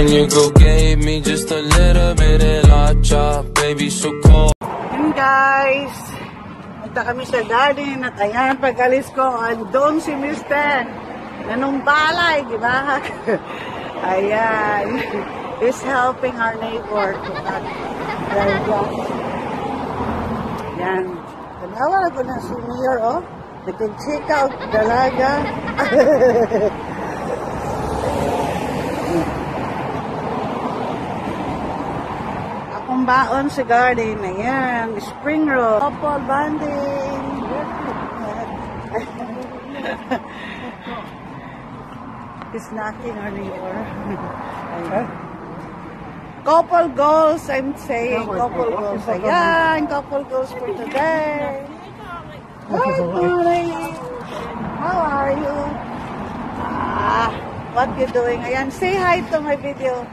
And your girl gave me just a little bit of la chop, baby, so cold. Yun guys, punta kami sa garden at ayan, pag-alis ko, andun si Mr. Nanumbalay, di ba? ayan, he's helping our neighbor grass. Ayan, tanawa ko na si Mayor, oh. Nag-check out dalaga. baon sa garden. Ayan, spring roll. Couple banding. Our neighbor. Ayan. Couple goals, I'm saying. Couple goals. Ayan, couple goals for today. Hi, Molly. How are you? Ah, what you doing? Ayan, say hi to my video.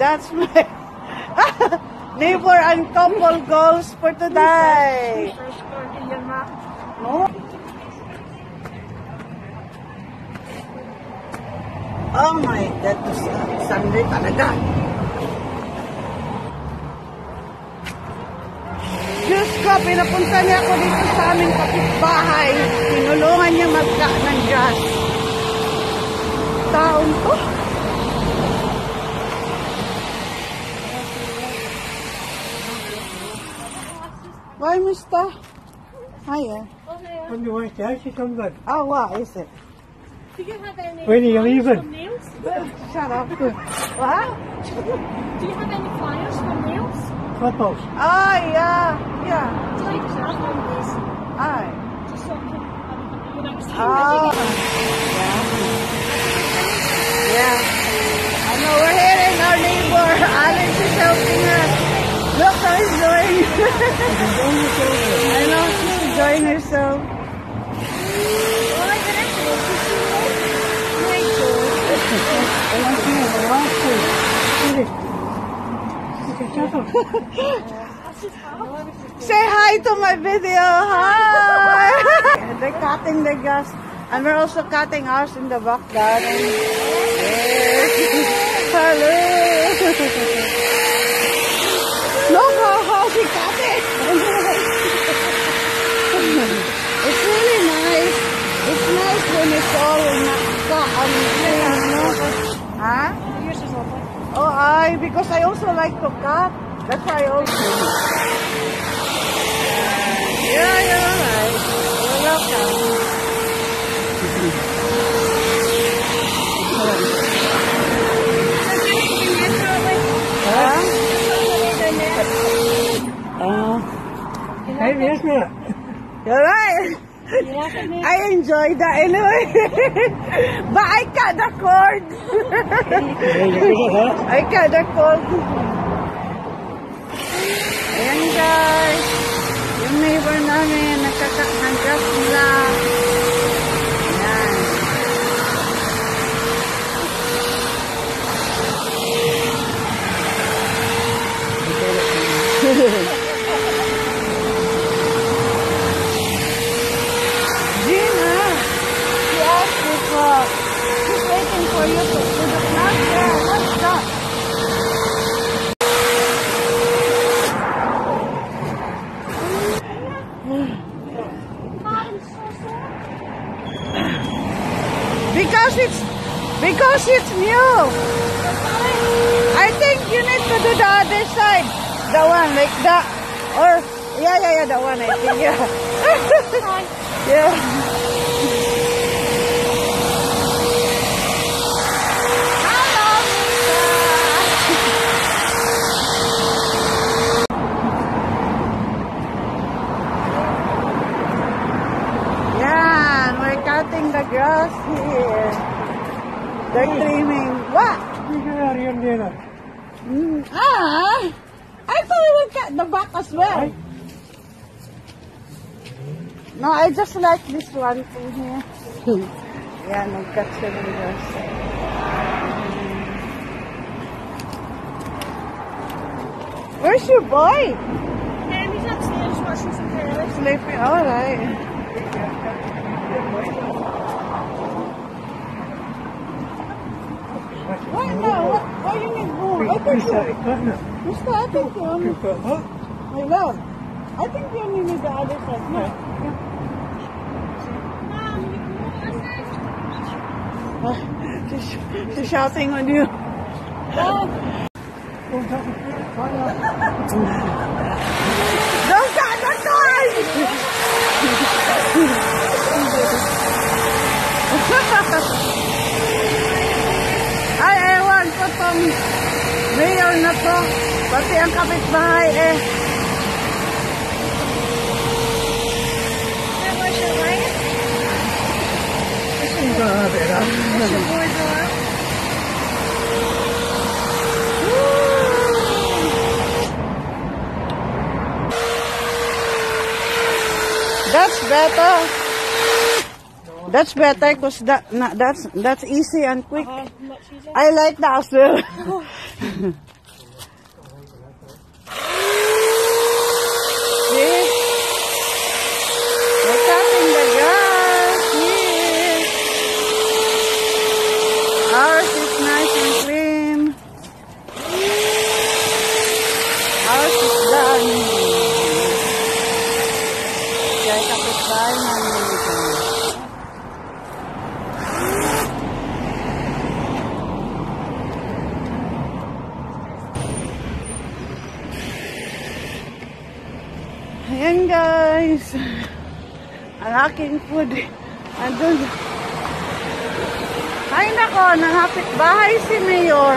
That's my neighbor and couple goals for today. No? Oh my God, Sunday talaga. Diyos ko, pinapunta niya ako dito sa aming kapitbahay. Tinulungan niya magka ng gas. Taon to. Why, mister? Hiya. When you want to she comes back. Oh, what is it? Do you have any When are you flyers leaving? for nails? Shut up. What? Do you have any flyers for nails? Clubhouse. Oh, yeah. Yeah. Would you like to have one of these? Aye. Just so I can have a couple next Oh. Yeah. Yeah. I know we're here I know she's enjoying herself. Say hi to my video. Hi. They're cutting the grass. And we're also cutting ours in the back garden. Yes. Hello. Look how, how she cut it. it's really nice. It's nice when it's all cut on trees, no? Huh? Yours is open. Oh, I because I also like to cut. That's why I also. Yeah, you're alright. You're welcome. Huh? Oh, Hey, yes, ma'am. you're right. I enjoy that anyway. but I cut the cord. I cut the cord. Ayan guys. Yung neighbor namin, nagkakat ng grass nila. For you to do the class there. What's that? I'm so sorry. Because it's because it's new. I think you need to do the other side. The one like that. Or yeah, yeah, yeah, the one I think, yeah. yeah. Yan, we're cutting the grass here. They're trimming. What? You get out here, Nana. Mm, ah, I thought we would cut the back as well. No, I just like this one thing here. yeah, nag-cut siya ng grass. Where's your boy? And he's upstairs washing some clothes. Sleeping. All Why no? What, why you need Is that equipment? Basta, I think you only, what? my love. I think you only need the other side. No. Mom, you she's, she's shouting on you. Don't start the! Ay, na. Pati ang kapitbahay eh. That was your wife? You've got to have it up. That's your boudoir? That's better. That's better because that, na, that's, that's easy and quick. Uh, easier. I like that as well. Ours is done. Kaya kapitbahay namin ito. Ayan guys. Ang aking food. Andun. Ay nako, nangapit bahay si Mayor.